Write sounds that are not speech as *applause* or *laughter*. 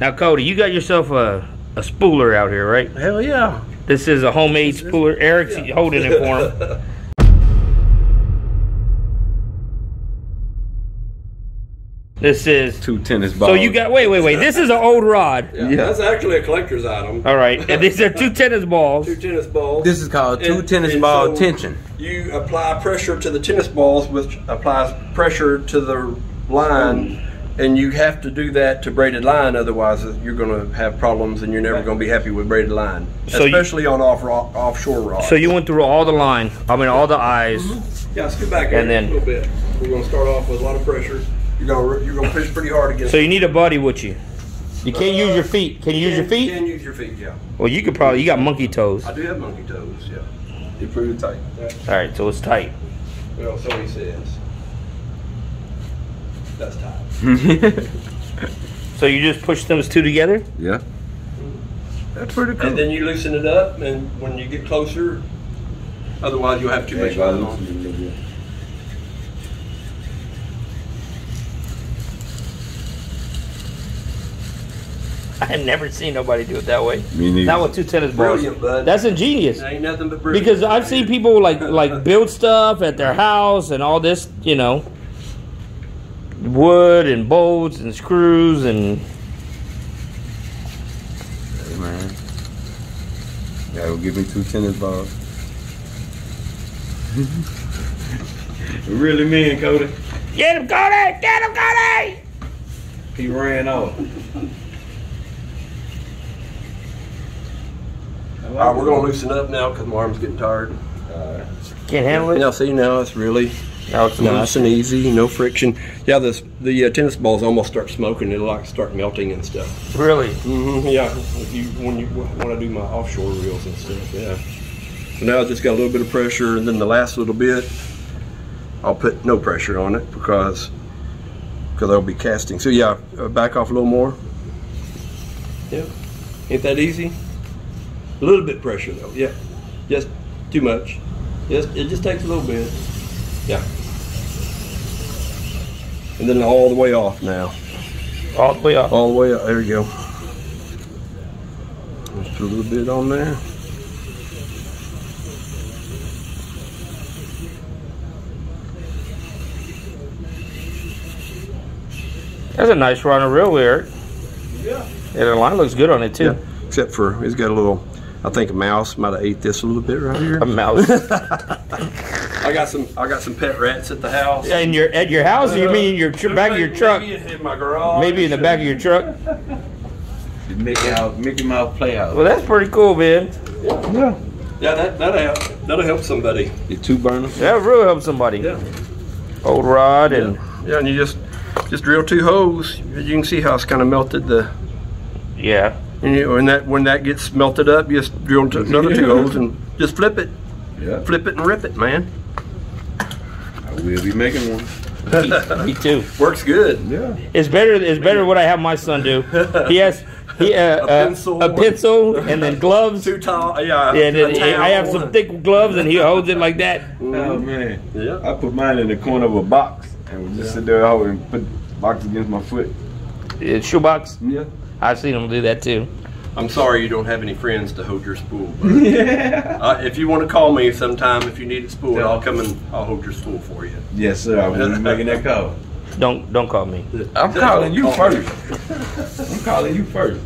Now, Cody, you got yourself a, a spooler out here, right? Hell yeah. This is a homemade spooler. Eric's holding it for him. *laughs* This is. Two tennis balls. So you got wait, wait, wait. This is an old rod. yeah. Yeah. That's actually a collector's item. All right, and these are two tennis balls. Two tennis balls. This is called two And- tennis and ball so tension. You apply pressure to the tennis balls, which applies pressure to the line, and you have to do that to braided line. Otherwise, you're going to have problems, and you're never going to be happy with braided line, So you- especially on off offshore rods. So you went through all the line. I mean, all the eyes. Mm-hmm. yeah, scoot back And and then- a little bit. We're going to start off with a lot of pressure. You're going to you're going to push pretty hard against. So you need a buddy with you. You can't use your feet. Can you use your Can- feet? Can use your feet. Yeah, Well, you could probably. You got monkey toes. I do have monkey toes. Yeah. You're pretty tight. All right, so it's tight. Well, so he says. That's tight. *laughs* So you just push those two together. yeah. That's pretty cool. And then you loosen it up, and when you get closer, otherwise you'll have too much line on. *laughs* I've never seen nobody do it that way. Me neither. Not with two tennis balls. Brilliant, bud. That's ingenious. Ain't nothing but brilliant. Because I've seen people like like build stuff at their house and all this, you know, wood and bolts and screws and Hey, man. yeah, will give me two tennis balls. *laughs* really mean, Cody? get him, Cody! Get him, Cody! He ran off. All right, we're gonna loosen up now because my arm's getting tired. Can't handle it. Now, see, now it's really Now it's nice and easy, no friction. Yeah, this the uh, tennis balls almost start smoking. It'll like start melting and stuff. Really? hmm yeah, if you when you want to do my offshore reels and stuff, yeah. So now I just got a little bit of pressure, and then the last little bit, I'll put no pressure on it because because I'll be casting. So yeah, uh, back off a little more. Yeah, ain't that easy? A little bit pressure though. Yeah, just too much. Just it just takes a little bit. Yeah. And then all the way off now. All the way up. All the way up. There you go. Just put a little bit on there. That's a nice run of reel, Eric. Yeah. Yeah, the line looks good on it too. Yeah. Except for it's got a little. I think a mouse might have ate this a little bit right here. A mouse. *laughs* I got some. I got some pet rats at the house. in your at your house? Or you mean in your tr- back of your truck? Maybe in my garage. Maybe in the back of your truck. Mickey Mouse, Mickey Mouse Playhouse. Well, that's pretty cool, man. Yeah. Yeah, that that'll help. That'll help somebody. Your two burners. That'll really help somebody. Yeah. Old rod and Yeah, and you just just drill two holes. You can see how it's kind of melted the. yeah. And you, when that when that gets melted up, you just drill another two *laughs* holes and just flip it, Yeah. flip it and rip it, man. I will be making one. Me, *laughs* me too. Works good. Yeah. It's better. It's better what I have my son do. He has he uh, A uh, pencil. a pencil and then gloves. Two tall, yeah. And then a I have some thick gloves and he holds it like that. Oh man. Yeah. I put mine in the corner of a box and would just sit there and put the box against my foot. Uh, shoebox. Yeah. I've seen him do that too. I'm sorry you don't have any friends to hold your spool. *laughs* Yeah. uh, if you want to call me sometime, if you need it spooled, I'll come and I'll hold your spool for you. Yes, sir. I will be making that call. Don't don't call me. I'm calling you first. I'm calling you first.